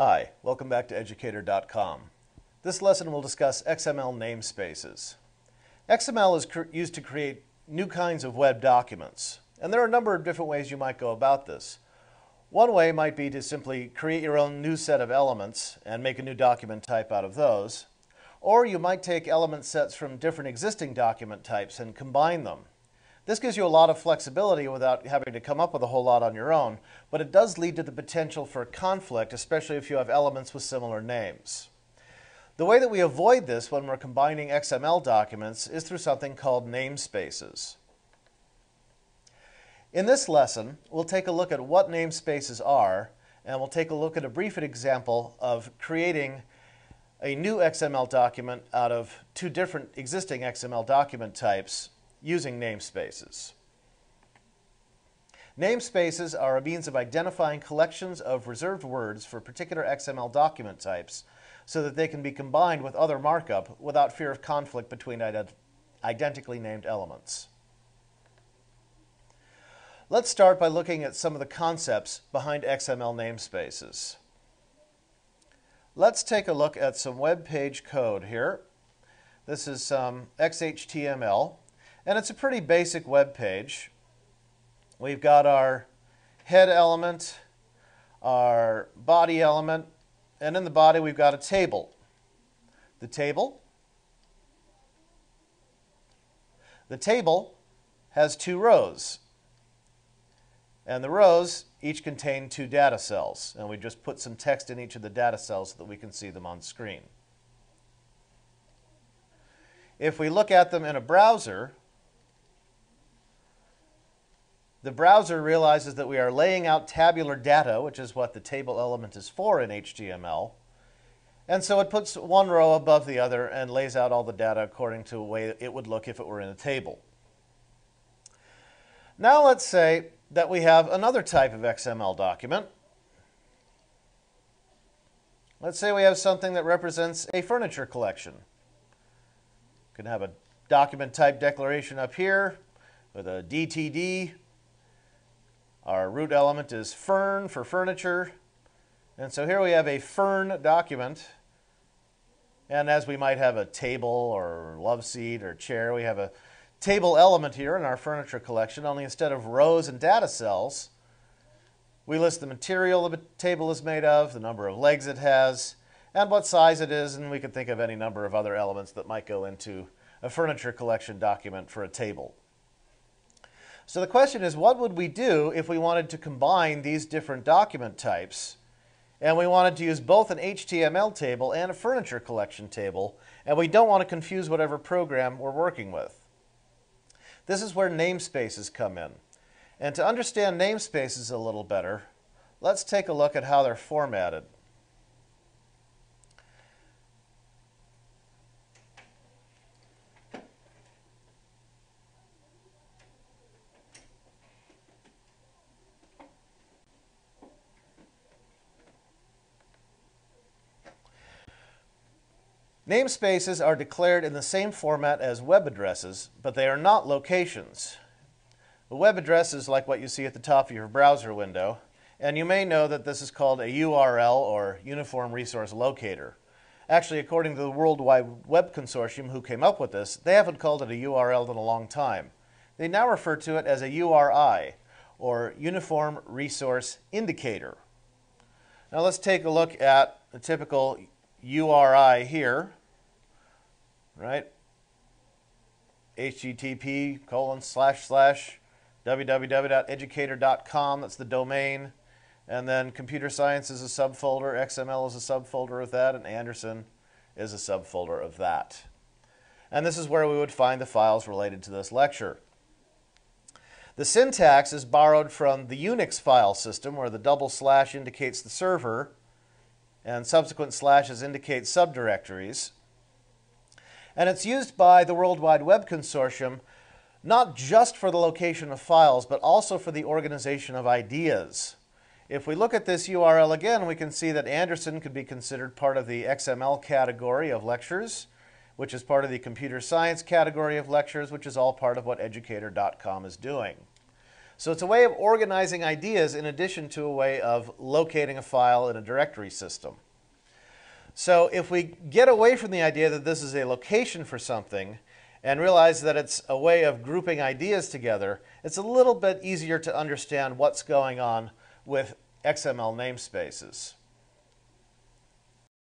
Hi, welcome back to Educator.com. This lesson will discuss XML namespaces. XML is used to create new kinds of web documents, and there are a number of different ways you might go about this. One way might be to simply create your own new set of elements and make a new document type out of those, or you might take element sets from different existing document types and combine them. This gives you a lot of flexibility without having to come up with a whole lot on your own, but it does lead to the potential for conflict, especially if you have elements with similar names. The way that we avoid this when we're combining XML documents is through something called namespaces. In this lesson, we'll take a look at what namespaces are, and we'll take a look at a brief example of creating a new XML document out of two different existing XML document types using namespaces. Namespaces are a means of identifying collections of reserved words for particular XML document types so that they can be combined with other markup without fear of conflict between ident identically named elements. Let's start by looking at some of the concepts behind XML namespaces. Let's take a look at some web page code here. This is some XHTML. And it's a pretty basic web page. We've got our head element, our body element, and in the body we've got a table. The table The table has two rows. And the rows each contain two data cells. And we just put some text in each of the data cells so that we can see them on screen. If we look at them in a browser, the browser realizes that we are laying out tabular data, which is what the table element is for in HTML. And so it puts one row above the other and lays out all the data according to the way it would look if it were in a table. Now let's say that we have another type of XML document. Let's say we have something that represents a furniture collection. You can have a document type declaration up here with a DTD our root element is fern for furniture. And so here we have a fern document. And as we might have a table or love seat or chair, we have a table element here in our furniture collection, only instead of rows and data cells, we list the material the table is made of, the number of legs it has, and what size it is, and we could think of any number of other elements that might go into a furniture collection document for a table. So the question is, what would we do if we wanted to combine these different document types and we wanted to use both an HTML table and a furniture collection table, and we don't want to confuse whatever program we're working with. This is where namespaces come in. And to understand namespaces a little better, let's take a look at how they're formatted. Namespaces are declared in the same format as web addresses, but they are not locations. A web address is like what you see at the top of your browser window, and you may know that this is called a URL or Uniform Resource Locator. Actually, according to the World Wide Web Consortium who came up with this, they haven't called it a URL in a long time. They now refer to it as a URI, or Uniform Resource Indicator. Now let's take a look at a typical URI here, right? http colon slash slash www.educator.com, that's the domain. And then computer science is a subfolder, XML is a subfolder of that, and Anderson is a subfolder of that. And this is where we would find the files related to this lecture. The syntax is borrowed from the Unix file system, where the double slash indicates the server, and subsequent slashes indicate subdirectories. And it's used by the World Wide Web Consortium not just for the location of files, but also for the organization of ideas. If we look at this URL again, we can see that Anderson could be considered part of the XML category of lectures, which is part of the computer science category of lectures, which is all part of what educator.com is doing. So it's a way of organizing ideas in addition to a way of locating a file in a directory system. So if we get away from the idea that this is a location for something and realize that it's a way of grouping ideas together, it's a little bit easier to understand what's going on with XML namespaces.